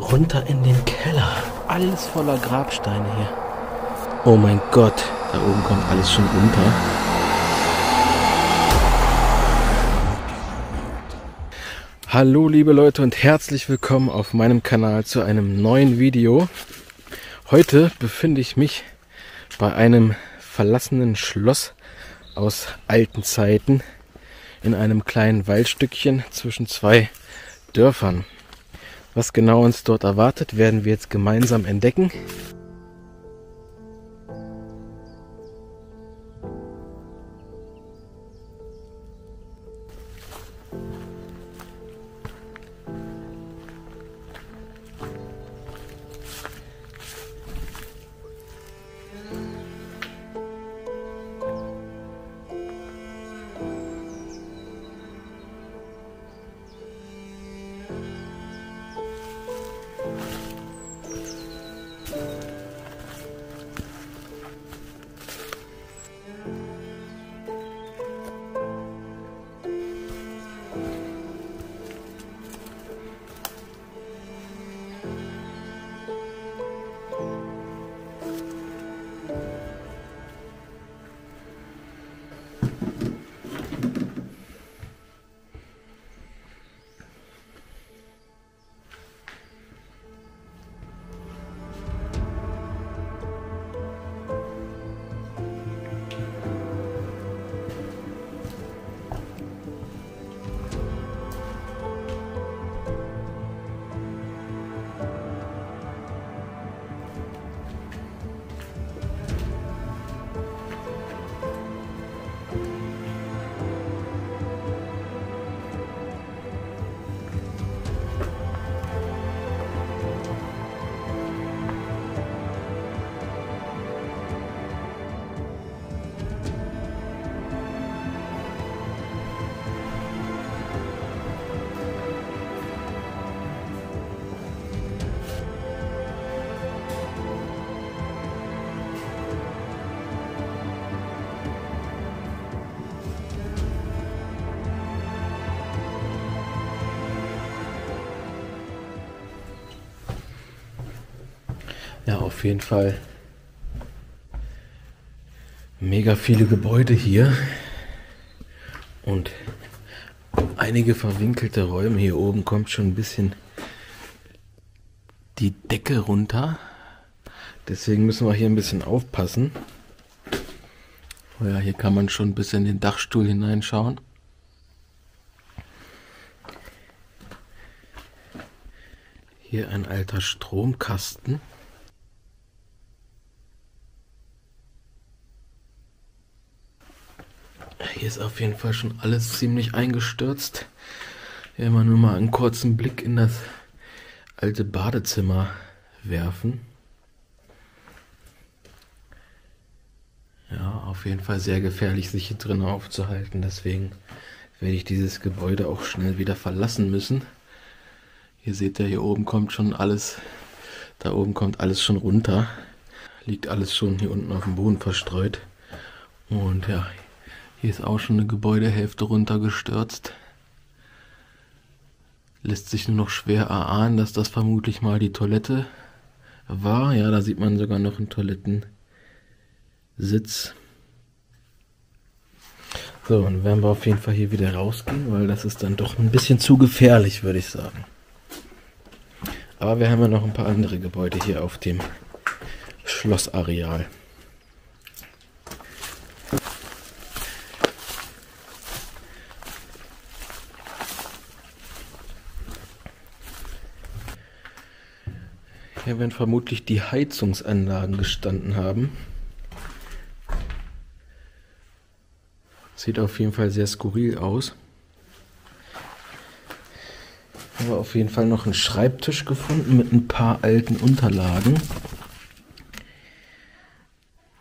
runter in den Keller. Alles voller Grabsteine hier. Oh mein Gott, da oben kommt alles schon runter. Hallo liebe Leute und herzlich willkommen auf meinem Kanal zu einem neuen Video. Heute befinde ich mich bei einem verlassenen Schloss aus alten Zeiten in einem kleinen Waldstückchen zwischen zwei Dörfern. Was genau uns dort erwartet, werden wir jetzt gemeinsam entdecken. Ja, auf jeden Fall mega viele Gebäude hier und einige verwinkelte Räume. Hier oben kommt schon ein bisschen die Decke runter. Deswegen müssen wir hier ein bisschen aufpassen. Oh ja, hier kann man schon bis in den Dachstuhl hineinschauen. Hier ein alter Stromkasten. Hier ist auf jeden Fall schon alles ziemlich eingestürzt. Wenn wir nur mal einen kurzen Blick in das alte Badezimmer werfen. Ja, auf jeden Fall sehr gefährlich, sich hier drin aufzuhalten. Deswegen werde ich dieses Gebäude auch schnell wieder verlassen müssen. Hier seht ihr, hier oben kommt schon alles, da oben kommt alles schon runter. Liegt alles schon hier unten auf dem Boden verstreut. Und ja, hier ist auch schon eine Gebäudehälfte runtergestürzt. Lässt sich nur noch schwer erahnen, dass das vermutlich mal die Toilette war. Ja, da sieht man sogar noch einen Toilettensitz. So, dann werden wir auf jeden Fall hier wieder rausgehen, weil das ist dann doch ein bisschen zu gefährlich, würde ich sagen. Aber wir haben ja noch ein paar andere Gebäude hier auf dem Schlossareal. Hier werden vermutlich die Heizungsanlagen gestanden haben. Sieht auf jeden Fall sehr skurril aus. Ich habe auf jeden Fall noch einen Schreibtisch gefunden mit ein paar alten Unterlagen,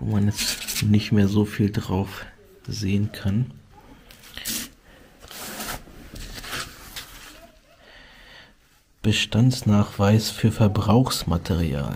wo man jetzt nicht mehr so viel drauf sehen kann. Bestandsnachweis für Verbrauchsmaterial.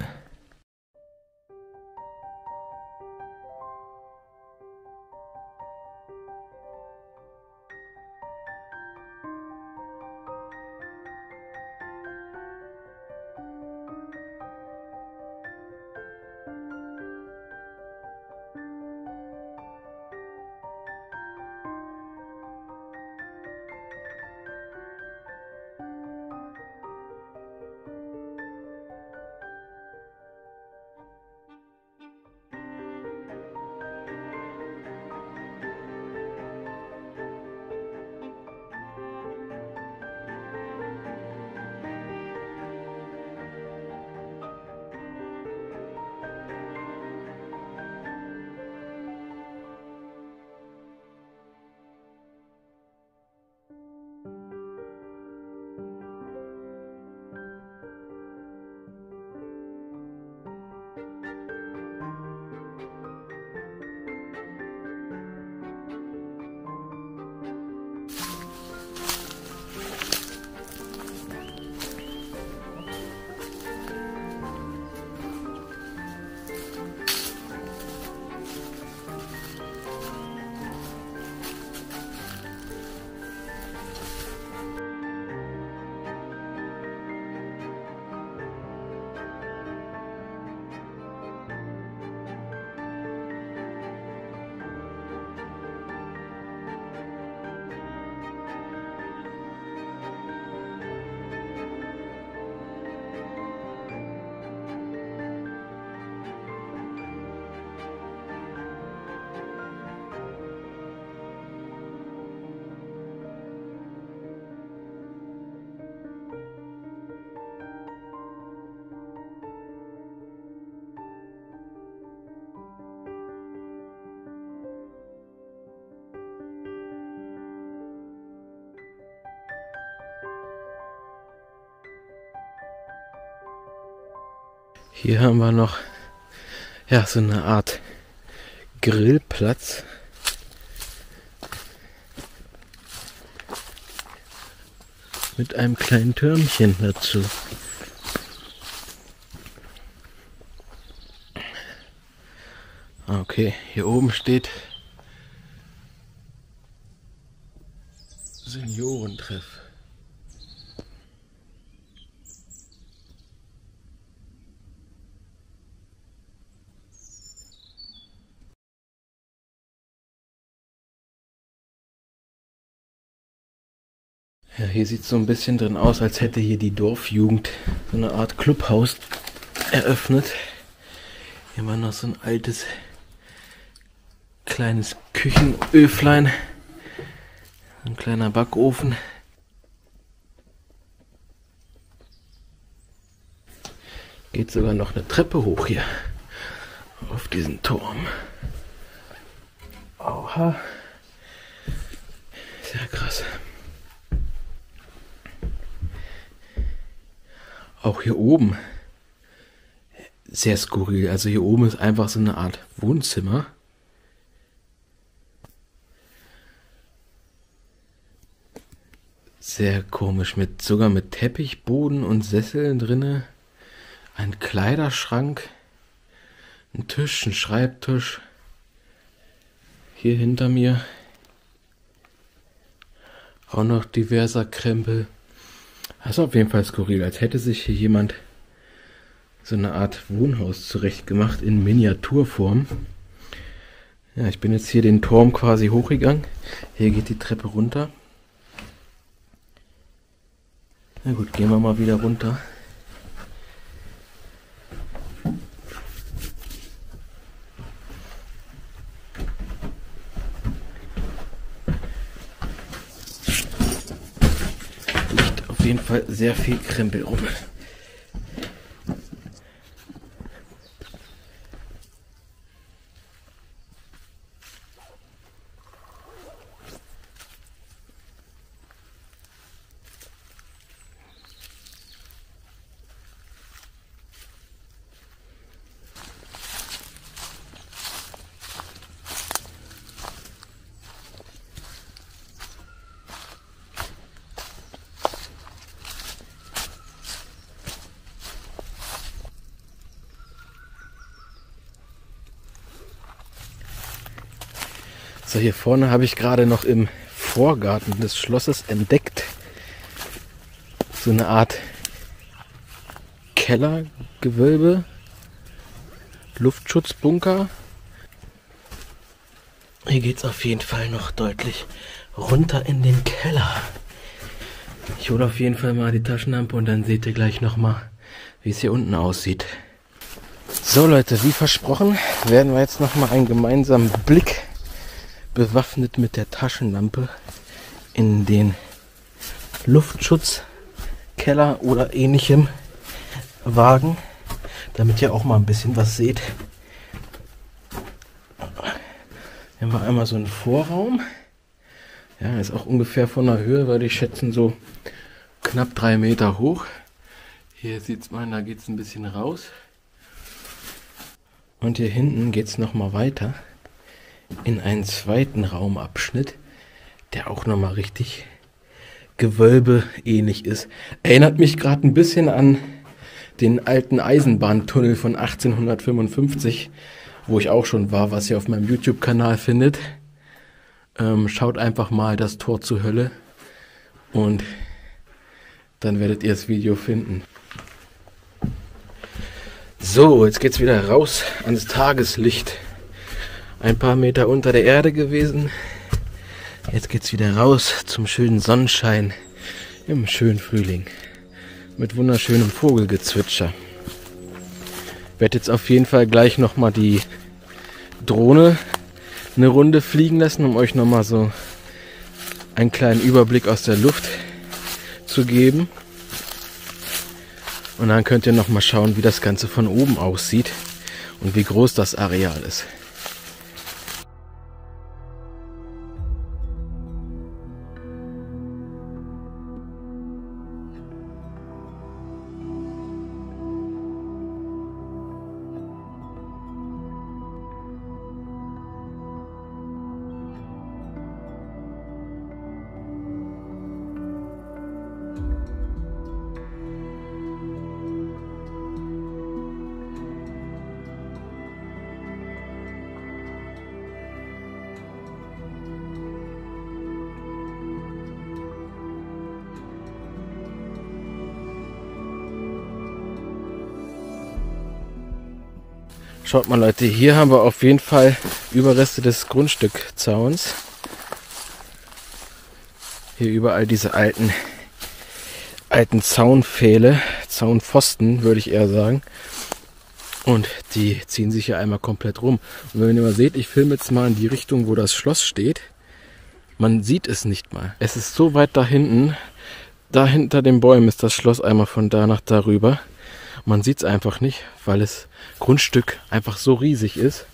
Hier haben wir noch ja so eine Art Grillplatz. Mit einem kleinen Türmchen dazu. Okay, hier oben steht Seniorentreff. Ja, hier sieht es so ein bisschen drin aus, als hätte hier die Dorfjugend so eine Art Clubhaus eröffnet. Hier war noch so ein altes kleines Küchenöflein. Ein kleiner Backofen. Geht sogar noch eine Treppe hoch hier auf diesen Turm. Oha. Sehr krass. Auch hier oben sehr skurril. Also hier oben ist einfach so eine Art Wohnzimmer. Sehr komisch, mit sogar mit Teppichboden und Sesseln drinne. Ein Kleiderschrank, ein Tisch, ein Schreibtisch. Hier hinter mir auch noch diverser Krempel. Das ist auf jeden Fall skurril, als hätte sich hier jemand so eine Art Wohnhaus zurechtgemacht in Miniaturform. Ja, ich bin jetzt hier den Turm quasi hochgegangen. Hier geht die Treppe runter. Na gut, gehen wir mal wieder runter. Liegt auf jeden Sehr viel Krempel rum. So, hier vorne habe ich gerade noch im Vorgarten des Schlosses entdeckt. So eine Art Kellergewölbe, Luftschutzbunker. Hier geht es auf jeden Fall noch deutlich runter in den Keller. Ich hole auf jeden Fall mal die Taschenlampe und dann seht ihr gleich nochmal, wie es hier unten aussieht. So Leute, wie versprochen, werden wir jetzt nochmal einen gemeinsamen Blick bewaffnet mit der Taschenlampe in den Luftschutzkeller oder ähnlichem wagen, damit ihr auch mal ein bisschen was seht. Hier haben wir einmal so einen Vorraum. Ja, ist auch ungefähr von der Höhe, weil ich schätzen so knapp drei Meter hoch. Hier sieht man, da geht es ein bisschen raus. Und hier hinten geht es nochmal weiter in einen zweiten Raumabschnitt, der auch nochmal richtig Gewölbe ähnlich ist. Erinnert mich gerade ein bisschen an den alten Eisenbahntunnel von 1855, wo ich auch schon war, was ihr auf meinem YouTube-Kanal findet. Ähm, schaut einfach mal das Tor zur Hölle und dann werdet ihr das Video finden. So, jetzt geht's wieder raus ans Tageslicht ein paar Meter unter der Erde gewesen. Jetzt geht's wieder raus zum schönen Sonnenschein im schönen Frühling mit wunderschönem Vogelgezwitscher. Ich werde jetzt auf jeden Fall gleich noch mal die Drohne eine Runde fliegen lassen, um euch noch mal so einen kleinen Überblick aus der Luft zu geben. Und dann könnt ihr noch mal schauen, wie das Ganze von oben aussieht und wie groß das Areal ist. Schaut mal Leute, hier haben wir auf jeden Fall Überreste des Grundstückzauns. Hier überall diese alten, alten Zaunpfähle, Zaunpfosten würde ich eher sagen. Und die ziehen sich hier einmal komplett rum. Und wenn ihr mal seht, ich filme jetzt mal in die Richtung, wo das Schloss steht. Man sieht es nicht mal. Es ist so weit da hinten. Da hinter den Bäumen ist das Schloss einmal von da nach darüber. Man sieht es einfach nicht, weil das Grundstück einfach so riesig ist.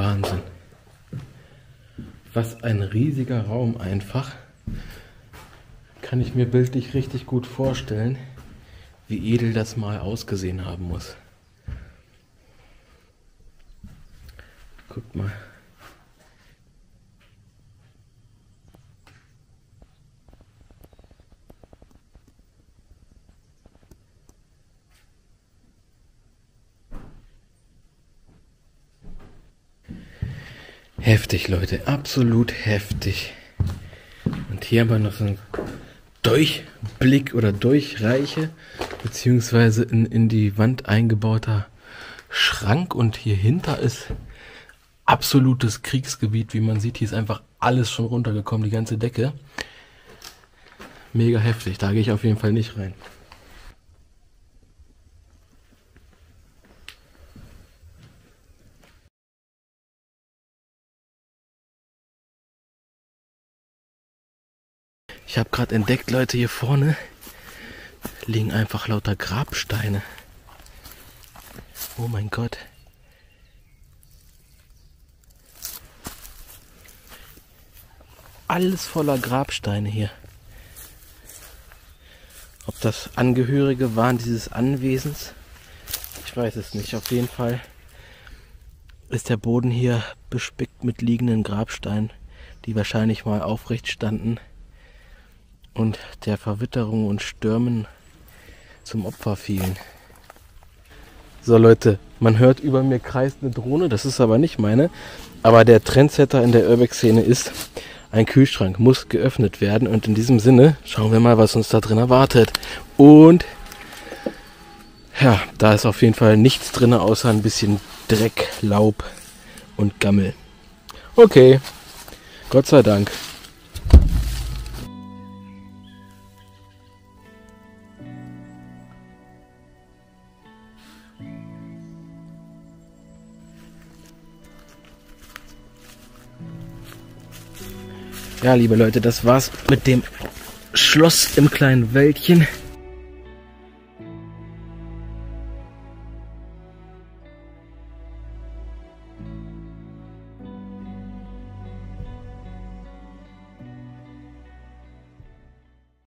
Wahnsinn. Was ein riesiger Raum einfach. Kann ich mir bildlich richtig gut vorstellen, wie edel das mal ausgesehen haben muss. Guckt mal. Heftig, Leute. Absolut heftig. Und hier haben wir noch so einen Durchblick oder Durchreiche, beziehungsweise in, in die Wand eingebauter Schrank. Und hier hinter ist absolutes Kriegsgebiet. Wie man sieht, hier ist einfach alles schon runtergekommen, die ganze Decke. Mega heftig. Da gehe ich auf jeden Fall nicht rein. Ich habe gerade entdeckt, Leute, hier vorne liegen einfach lauter Grabsteine. Oh mein Gott. Alles voller Grabsteine hier. Ob das Angehörige waren dieses Anwesens, ich weiß es nicht. Auf jeden Fall ist der Boden hier bespickt mit liegenden Grabsteinen, die wahrscheinlich mal aufrecht standen und der Verwitterung und Stürmen zum Opfer fielen. So Leute, man hört über mir kreist eine Drohne, das ist aber nicht meine. Aber der Trendsetter in der Urbex-Szene ist, ein Kühlschrank muss geöffnet werden. Und in diesem Sinne schauen wir mal, was uns da drin erwartet. Und ja, da ist auf jeden Fall nichts drin, außer ein bisschen Dreck, Laub und Gammel. Okay, Gott sei Dank. Ja, liebe Leute, das war's mit dem Schloss im kleinen Wäldchen.